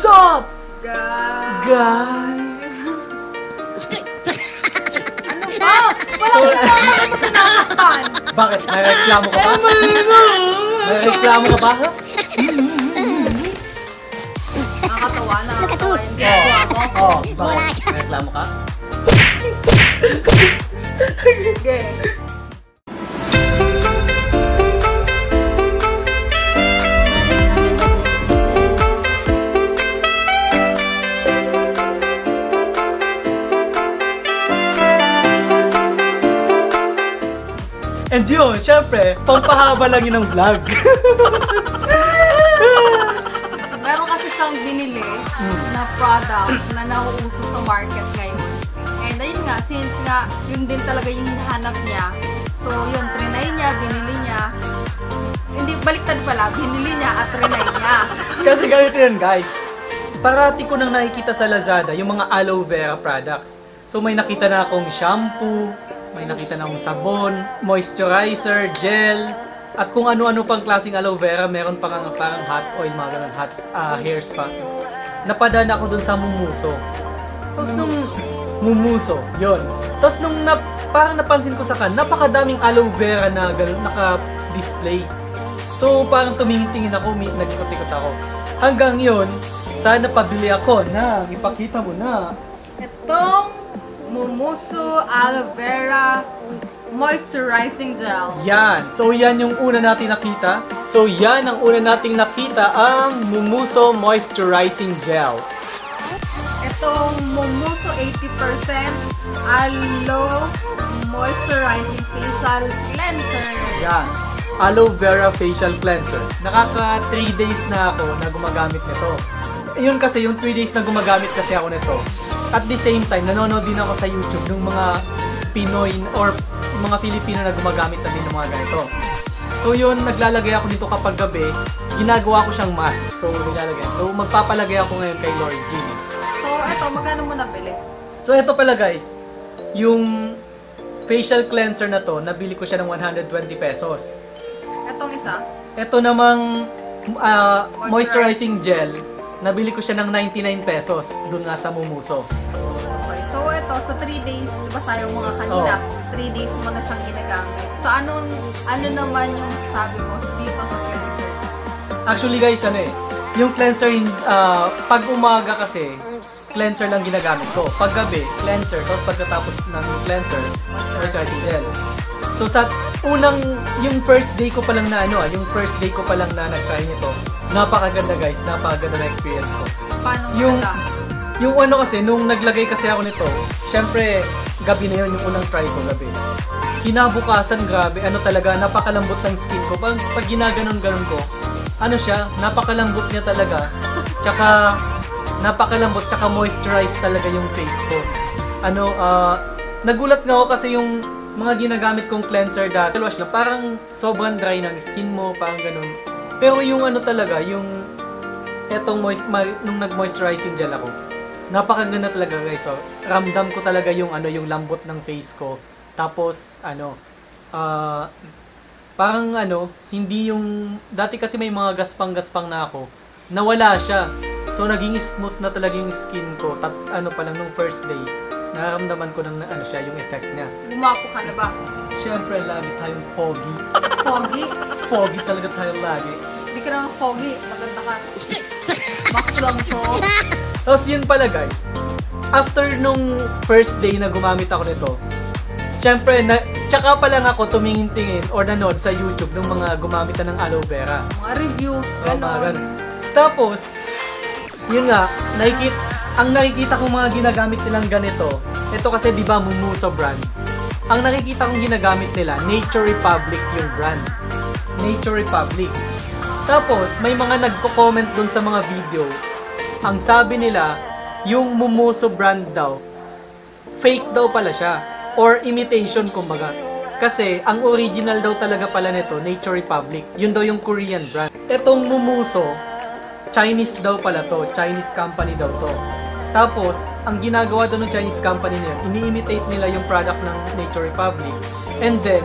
What's up, Guys. guys? Ano ba? Wala ko na ako mo sinasaktan. Bakit? Nagreklamo ka ba? Nagreklamo ka ba? Nakakatawa, nakakatawa yung Look ginagawa mo. Oh, bakit? Nagreklamo ka? Sige. Yun, syempre, pampahaba lang yun ng vlog. Meron kasi siyang binili na product na nauuso sa market ngayon. And ayun nga, since nga yun din talaga yung hinahanap niya, so yun, trinay niya, binili niya. Hindi, baliktad pala, binili niya at trinay niya. Kasi ganito yun, guys. Parati ko nang nakikita sa Lazada yung mga aloe vera products. So may nakita na akong shampoo, may nakita na akong sabon, moisturizer, gel, at kung ano-ano pang klaseng aloe vera, meron pa nga parang hot oil, mga ganun, hot ah, hair spa. Napadaan ako dun sa mumuso. Tapos nung mumuso, yon. Tapos nung na, parang napansin ko sa kan, napakadaming aloe vera na ganun, naka-display. So parang tumingin-tingin ako, may nagikot-ikot ako. Hanggang yon, sana pabili ako na, ipakita mo na. Itong Mumusu Aloe Vera Moisturizing Gel. Yan. So yan yung una natin nakita. So yan ang una nating nakita, ang Mumuso Moisturizing Gel. Itong Mumusu 80% Aloe Moisturizing Facial Cleanser. Yan. Aloe Vera Facial Cleanser. Nakaka 3 days na ako na gumagamit nito. Yun kasi, yung 3 days na gumagamit kasi ako nito. At the same time, nanonood din ako sa YouTube ng mga Pinoy or mga Filipino na gumagamit na din ng mga ganito. So yun, naglalagay ako nito kapag gabi. Ginagawa ko siyang mask. So nilalagay. So magpapalagay ako ngayon kay Lord Jean. So, ito, magkano mo nabili? So ito pala guys, yung facial cleanser na to, nabili ko siya ng 120 pesos. Itong isa. Ito namang ah, moisturizing gel, nabili ko siya ng 99 pesos dun nga sa Mumuso. So, ito, sa 3 days, di ba sayo mga kanina, 3 days mo na siyang ginagamit. So, anong, ano naman yung sabi mo dito sa cleanser? Actually guys, ano eh, yung cleanser, ah, pag umaga kasi, cleanser lang ginagamit ko. Pag gabi, cleanser. Tapos pagkatapos ng cleanser, moisturizing gel. So sa unang, yung first day ko pa lang na ano ah, yung first day ko pa lang na nag-try nito, napakaganda guys, napakaganda na experience ko. Paano Yung- nalaman? Yung ano kasi, nung naglagay kasi ako nito, syempre, gabi na yun yung unang try ko gabi. Kinabukasan, grabe, ano talaga, napakalambot ng skin ko. Pag, pag ginaganon-ganon ko, ano siya, napakalambot niya talaga. Tsaka, napakalambot, tsaka moisturize talaga yung face ko. Ano, ah, nagulat nga ako kasi yung mga ginagamit kong cleanser dati, wash na, parang sobrang dry ng skin mo, parang ganun. Pero yung ano talaga, yung etong moist, ma- nung nag-moisturizing gel ako, napakaganda talaga guys. So, ramdam ko talaga yung ano yung lambot ng face ko. Tapos ano, ah parang ano, hindi yung dati kasi may mga gaspang-gaspang na ako. Nawala siya. So naging smooth na talaga yung skin ko. Tat, ano pa lang nung first day. Nararamdaman ko na, ano siya, yung effect niya. Gumapo ka na ba? Siyempre, lagi tayong foggy. Foggy? Foggy talaga tayo lagi. Hindi ka naman foggy. Maganda ka. Max lang to. Tapos yun pala guys, after nung first day na gumamit ako nito, syempre, na, tsaka pa lang ako tumingin-tingin or nanood sa YouTube ng mga gumamit ng aloe vera. Mga reviews, Oh, gano'n. Tapos, yun nga, nakikita, ang nakikita kong mga ginagamit nilang ganito, ito kasi di ba Mumuso brand, ang nakikita kong ginagamit nila, Nature Republic yung brand. Nature Republic. Tapos, may mga nagko-comment dun sa mga video, ang sabi nila, yung Mumuso brand daw, fake daw pala siya. Or imitation, kumbaga. Kasi, ang original daw talaga pala nito, Nature Republic. Yun daw yung Korean brand. Etong Mumuso, Chinese daw pala to. Chinese company daw to. Tapos, ang ginagawa daw ng Chinese company nila, ini-imitate nila yung product ng Nature Republic. And then,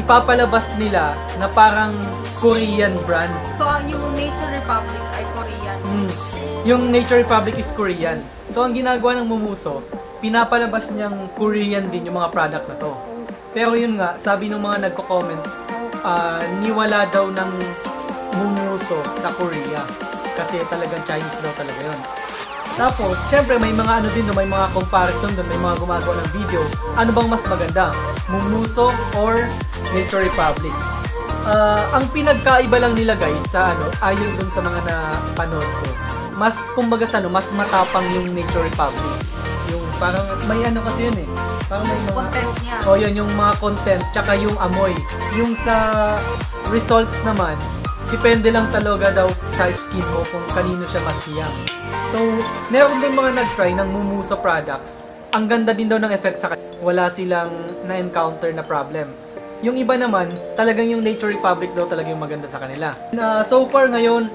ipapalabas nila na parang Korean brand. So, yung Nature Republic ay Korean. Mm. yung Nature Republic is Korean. So, ang ginagawa ng Mumuso, pinapalabas niyang Korean din yung mga product na to. Pero yun nga, sabi ng mga nagko-comment, ah, niwala daw ng Mumuso sa Korea. Kasi talagang Chinese daw talaga yun. Tapos, syempre may mga ano din may mga comparison doon, may mga gumagawa ng video. Ano bang mas maganda? Mumuso or Nature Republic? Ah, ang pinagkaiba lang nila guys sa ano, ayon dun sa mga napanood ko. Mas kumbaga sa ano, mas matapang yung Nature Republic. Yung parang may ano kasi yun eh. Parang may mga Content niya. Oh, yun yung mga content tsaka yung amoy. Yung sa results naman, depende lang talaga daw sa skin mo kung kanino siya mas. So, meron din mga nag-try ng Mumuso products. Ang ganda din daw ng effect sa kanila. Wala silang na-encounter na problem. Yung iba naman, talagang yung Nature Republic daw talaga yung maganda sa kanila. Na so far ngayon,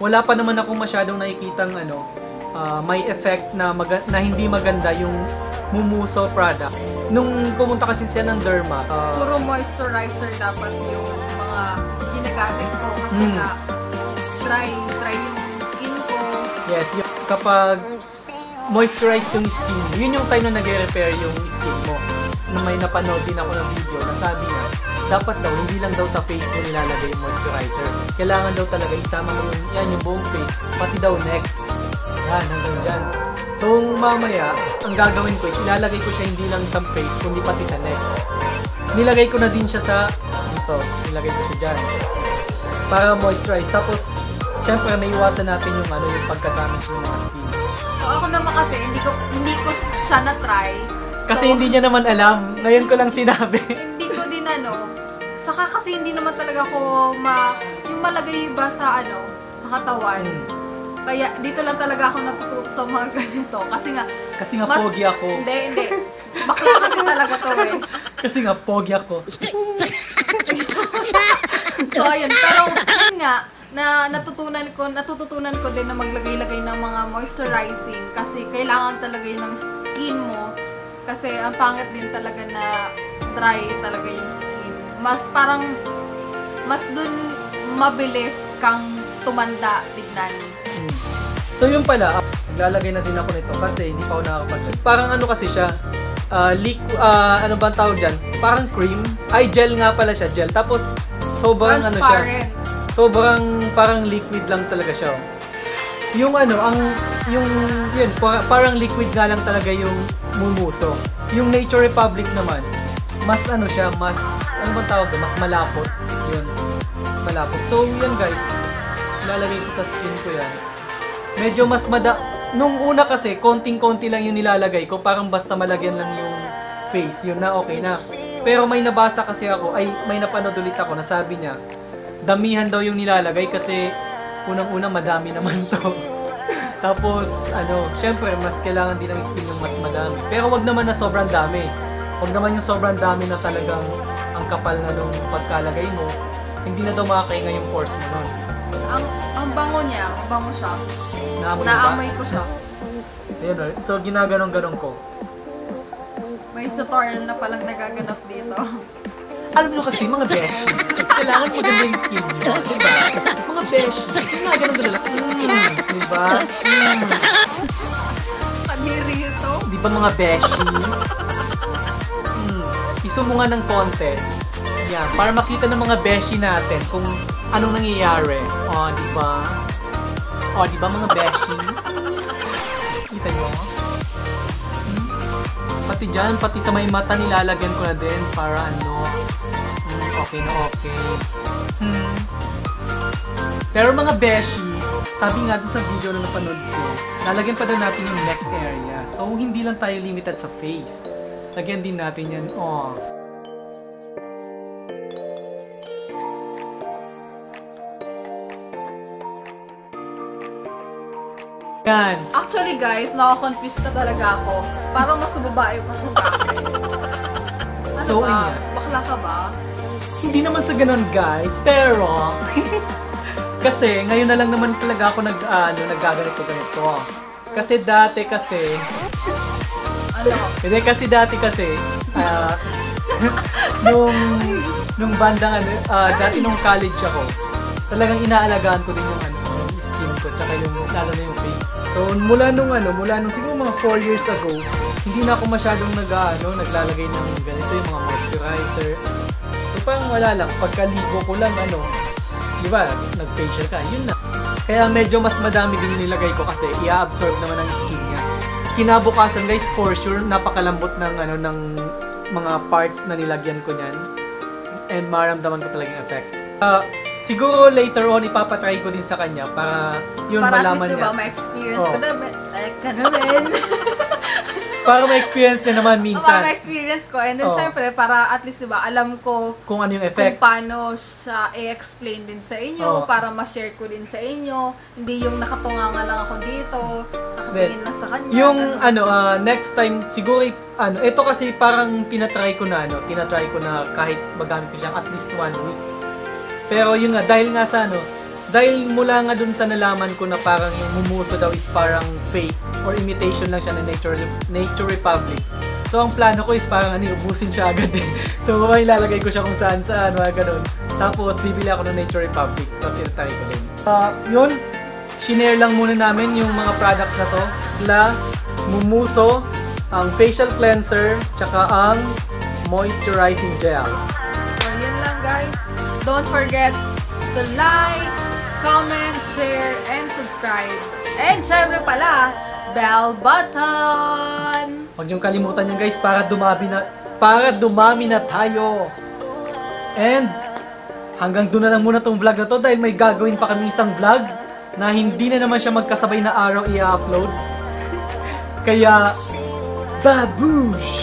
wala pa naman ako masyadong nakikitang ano, ah, may effect na, maga- na hindi maganda yung Mumuso product. Nung pumunta kasi siya ng Derma, ah, Puro moisturizer dapat yung mga ginagamit ko. Mm. nga, dry, dry yung skin ko. yes, yung, kapag moisturize yung skin yun yung time na nag-repair yung skin mo. Nung may napanood din ako ng video na sabi na, dapat daw, hindi lang daw sa face mo nilalagay yung moisturizer. Kailangan daw talaga isama mo yung, yan, yung buong face, pati daw neck. Yan, hanggang dyan. So, mamaya, ang gagawin ko is ilalagay ko siya hindi lang sa face, kundi pati sa neck. Nilagay ko na din siya sa, dito, nilagay ko siya dyan. Para moisturize. Tapos, syempre, may iwasan natin yung ano, yung pagka-damage ng mga skin. So, ako naman kasi, hindi ko, hindi ko siya na-try. Kasi So, hindi niya naman alam. Ngayon ko lang sinabi. hindi ko din ano. Saka kasi hindi naman talaga ako ma... Yung malagay ba sa ano, sa katawan. Hmm. Kaya dito lang talaga ako natututo sa mga ganito. Kasi nga, Kasi nga Mas- pogi ako. hindi, hindi. Bakla kasi talaga to eh. Kasi nga pogi ako. Ayun. Pero, yun nga, na natutunan ko, natututunan ko din na maglagay-lagay ng mga moisturizing kasi kailangan talaga yun ng skin mo kasi ang pangit din talaga na dry talaga yung skin. Mas parang, mas dun mabilis kang tumanda tignan. So yun pala, ah, naglalagay na din ako nito kasi hindi pa ako nakakapag Parang ano kasi siya, ah, liqu- ah, ano ba ang tawag dyan? Parang cream? Ay, gel nga pala siya, gel. Tapos, sobrang ano siya, sobrang parang liquid lang talaga siya. oh. Yung ano, ang, yung, yun, pa- parang liquid nga lang talaga yung mumuso. Yung Nature Republic naman, mas ano siya, mas, ano bang tawag? Mas malapot. Yun. Malapot. So, yun guys, ilalagay ko sa skin ko yan. Medyo mas mada... Nung una kasi, konting-konti lang yung nilalagay ko. Parang basta malagyan lang yung face. Yun na, okay na. Pero may nabasa kasi ako, ay may napanood ulit ako na sabi niya, damihan daw yung nilalagay kasi unang-una madami naman to. Tapos, ano, syempre, mas kailangan din ng skin yung mas madami. Pero wag naman na sobrang dami. Wag naman yung sobrang dami na talagang ang kapal na nung pagkalagay mo. Hindi na daw makakainga yung pores mo nun. Ang, ang bango niya, ang bango siya. Naamoy? Naamoy ko siya. Ayun, oh. so ginaganon-ganon ko. May tutorial na palang nagaganap dito. Alam nyo kasi, mga beshi, kailangan maganda yung skin nyo, di ba? Mga ginaganon-ganon lang. Mm, di ba? Mm. Kaniri ito. Di ba mga beshi? Hmm. Iso mo nga ng konti. Yan, para makita ng mga beshi natin kung anong nangyayari. O, oh, di ba? O, di ba mga beshi? Kita nyo? Hmm? Pati dyan, pati sa may mata nilalagyan ko na din para ano. Hmm, okay na okay. Hmm. Pero mga beshi, sabi nga sa video na napanood ko, lalagyan pa daw natin yung neck area. So, hindi lang tayo limited sa face. Lagyan din natin yan, oh. Yan. Actually guys, nakakonfuse ka talaga ako. Parang mas babae pa siya sa akin. Ano So, ba? ayan. Bakla ka ba? Hindi naman sa ganun, guys. Pero, kasi, ngayon na lang naman talaga ako nag, ano, naggaganito ganito. Kasi dati kasi, Ano? hindi kasi dati kasi, ah, nung, nung bandang ano, ah, dati nung college ako, talagang inaalagaan ko din yung, ano, yung skin ko. tsaka yung lalo na yung face. So mula nung ano, mula nung siguro mga 4 years ago, hindi na ako masyadong nag ano, naglalagay ng ganito yung mga moisturizer. So parang wala lang, pagkaligo ko lang ano, di ba, nag-facial ka, yun na. Kaya medyo mas madami din nilagay ko kasi i-absorb naman ang skin niya. Kinabukasan guys, for sure, napakalambot ng ano ng mga parts na nilagyan ko niyan. And maramdaman ko talaga yung effect. Ah, siguro later on ipapatry ko din sa kanya para yun Para at malaman least, niya. diba, ma-experience ko Oo. na, like, ano rin. Para ma-experience niya naman Para minsan ma-experience ko. And then, Oo. syempre, para at least, diba, alam ko kung ano yung kung effect. paano siya i-explain din sa inyo, Oo. para ma-share ko din sa inyo. Hindi yung nakatunganga lang ako dito, nakatingin lang sa kanya. Yung ganun. ano, ah, next time, siguro, ano, ito kasi parang tinatry ko na, ano, tinatry ko na kahit magamit ko siya at least one week. Pero yun nga, dahil nga sa ano, dahil mula nga dun sa nalaman ko na parang yung mumuso daw is parang fake or imitation lang siya ng Nature, Nature Republic. So ang plano ko is parang ano, ubusin siya agad eh. So may ilalagay ko siya kung saan saan, mga ganun. Tapos bibili ako ng Nature Republic. Tapos tinatry ko din. Ah, yun, shinare lang muna namin yung mga products na to. La, Mumuso, ang facial cleanser, tsaka ang moisturizing gel. So, yun lang guys. Don't forget to like, comment, share, and subscribe. And syempre pala, bell button! Huwag niyong kalimutan yan guys para dumami na para dumami na tayo. And hanggang doon na lang muna tong vlog na to dahil may gagawin pa kami isang vlog na hindi na naman siya magkasabay na araw i-upload. Kaya babush!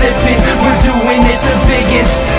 sipping, we're doing it the biggest.